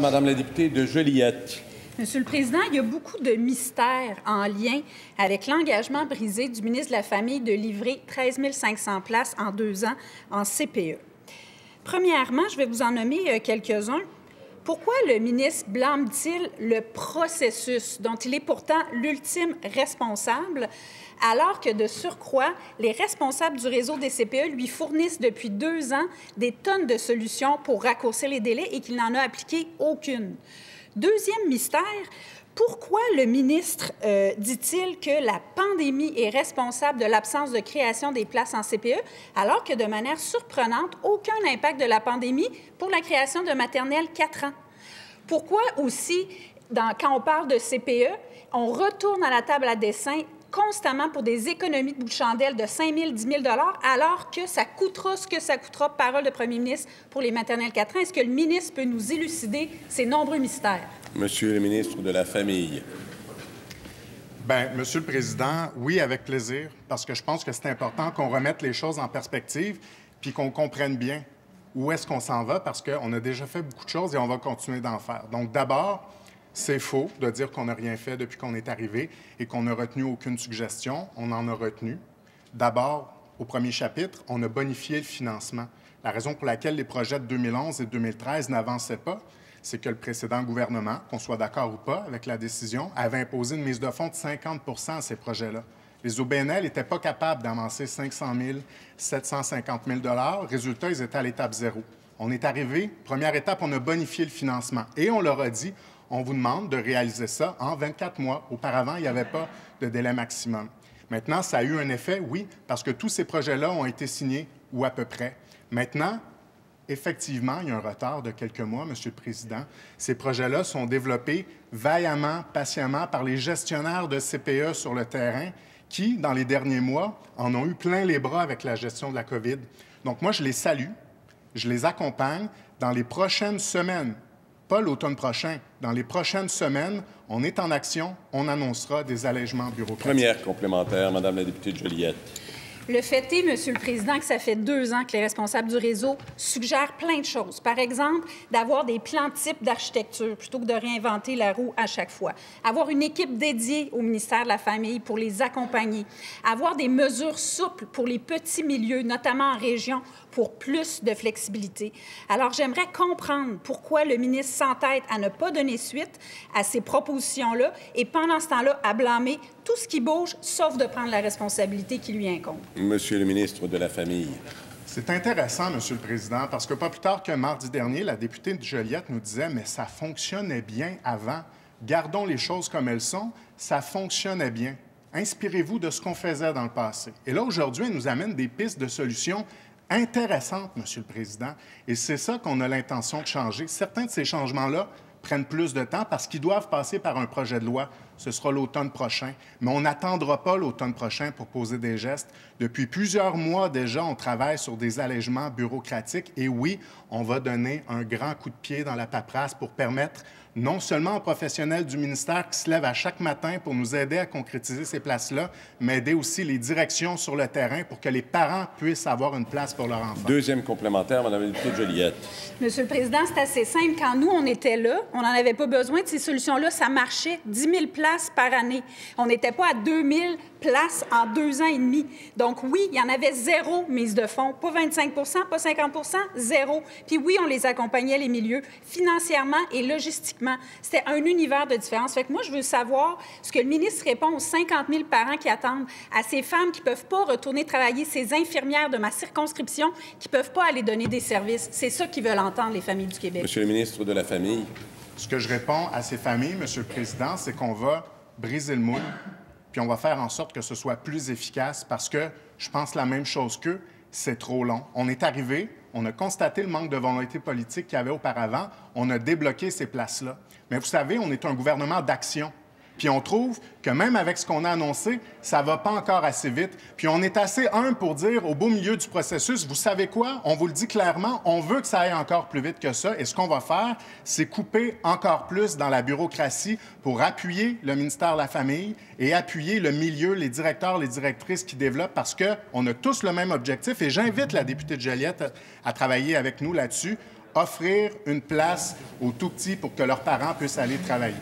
Madame la députée de Joliette. Monsieur le Président, il y a beaucoup de mystères en lien avec l'engagement brisé du ministre de la Famille de livrer 13 500 places en deux ans en CPE. Premièrement, je vais vous en nommer euh, quelques-uns. Pourquoi le ministre blâme-t-il le processus dont il est pourtant l'ultime responsable, alors que de surcroît, les responsables du réseau des CPE lui fournissent depuis deux ans des tonnes de solutions pour raccourcir les délais et qu'il n'en a appliqué aucune? Deuxième mystère, pourquoi le ministre euh, dit-il que la pandémie est responsable de l'absence de création des places en CPE, alors que de manière surprenante, aucun impact de la pandémie pour la création de maternelles 4 ans? Pourquoi aussi, quand on parle de CPE, on retourne à la table à dessin constamment pour des économies de bout de chandelle de 5 000, 10 000 alors que ça coûtera ce que ça coûtera, parole de premier ministre, pour les maternelles 4 ans. Est-ce que le ministre peut nous élucider ces nombreux mystères? Monsieur le ministre de la Famille. Bien, Monsieur le Président, oui, avec plaisir, parce que je pense que c'est important qu'on remette les choses en perspective puis qu'on comprenne bien où est-ce qu'on s'en va, parce qu'on a déjà fait beaucoup de choses et on va continuer d'en faire. Donc, d'abord, c'est faux de dire qu'on n'a rien fait depuis qu'on est arrivé et qu'on n'a retenu aucune suggestion. On en a retenu. D'abord, au premier chapitre, on a bonifié le financement. La raison pour laquelle les projets de 2011 et 2013 n'avançaient pas, c'est que le précédent gouvernement, qu'on soit d'accord ou pas avec la décision, avait imposé une mise de fonds de 50 à ces projets-là. Les OBNL n'étaient pas capables d'avancer 500 000, 750 000 Résultat, ils étaient à l'étape zéro. On est arrivé, première étape, on a bonifié le financement et on leur a dit on vous demande de réaliser ça en 24 mois. Auparavant, il n'y avait pas de délai maximum. Maintenant, ça a eu un effet, oui, parce que tous ces projets-là ont été signés ou à peu près. Maintenant, effectivement, il y a un retard de quelques mois, Monsieur le Président. Ces projets-là sont développés vaillamment, patiemment par les gestionnaires de CPE sur le terrain qui, dans les derniers mois, en ont eu plein les bras avec la gestion de la COVID. Donc moi, je les salue, je les accompagne. Dans les prochaines semaines, pas l'automne prochain. Dans les prochaines semaines, on est en action, on annoncera des allègements bureaucratiques. Première complémentaire, Madame la députée de Joliette. Le fait est, Monsieur le Président, que ça fait deux ans que les responsables du réseau suggèrent plein de choses. Par exemple, d'avoir des plans types d'architecture plutôt que de réinventer la roue à chaque fois. Avoir une équipe dédiée au ministère de la Famille pour les accompagner. Avoir des mesures souples pour les petits milieux, notamment en région, pour plus de flexibilité. Alors, j'aimerais comprendre pourquoi le ministre s'entête à ne pas donner suite à ces propositions-là et pendant ce temps-là à blâmer tout ce qui bouge, sauf de prendre la responsabilité qui lui incombe. Monsieur le ministre de la Famille. C'est intéressant, Monsieur le Président, parce que pas plus tard que mardi dernier, la députée de Joliette nous disait Mais ça fonctionnait bien avant. Gardons les choses comme elles sont. Ça fonctionnait bien. Inspirez-vous de ce qu'on faisait dans le passé. Et là, aujourd'hui, elle nous amène des pistes de solutions intéressante, Monsieur le Président, et c'est ça qu'on a l'intention de changer. Certains de ces changements-là prennent plus de temps parce qu'ils doivent passer par un projet de loi. Ce sera l'automne prochain. Mais on n'attendra pas l'automne prochain pour poser des gestes. Depuis plusieurs mois déjà, on travaille sur des allègements bureaucratiques. Et oui, on va donner un grand coup de pied dans la paperasse pour permettre non seulement aux professionnels du ministère qui se lèvent à chaque matin pour nous aider à concrétiser ces places-là, mais aider aussi les directions sur le terrain pour que les parents puissent avoir une place pour leur enfant. Deuxième complémentaire, Mme la députée Joliette. Monsieur le Président, c'est assez simple. Quand nous, on était là, on n'en avait pas besoin de ces solutions-là. Ça marchait 10 000 places par année. On n'était pas à 2 000 places en deux ans et demi. Donc oui, il y en avait zéro mise de fonds. Pas 25% pas 50% zéro. Puis oui, on les accompagnait, les milieux, financièrement et logistiquement c'était un univers de différence. Fait que moi, je veux savoir ce que le ministre répond aux 50 000 parents qui attendent, à ces femmes qui ne peuvent pas retourner travailler, ces infirmières de ma circonscription qui ne peuvent pas aller donner des services. C'est ça qu'ils veulent entendre, les familles du Québec. Monsieur le ministre de la Famille. Ce que je réponds à ces familles, Monsieur le Président, c'est qu'on va briser le moule, puis on va faire en sorte que ce soit plus efficace parce que je pense la même chose qu'eux, c'est trop long. On est arrivé, on a constaté le manque de volonté politique qu'il y avait auparavant. On a débloqué ces places-là. Mais vous savez, on est un gouvernement d'action. Puis on trouve que même avec ce qu'on a annoncé, ça va pas encore assez vite. Puis on est assez un pour dire au beau milieu du processus, vous savez quoi? On vous le dit clairement, on veut que ça aille encore plus vite que ça. Et ce qu'on va faire, c'est couper encore plus dans la bureaucratie pour appuyer le ministère de la Famille et appuyer le milieu, les directeurs, les directrices qui développent parce qu'on a tous le même objectif. Et j'invite la députée de Joliette à travailler avec nous là-dessus offrir une place aux tout petits pour que leurs parents puissent aller travailler.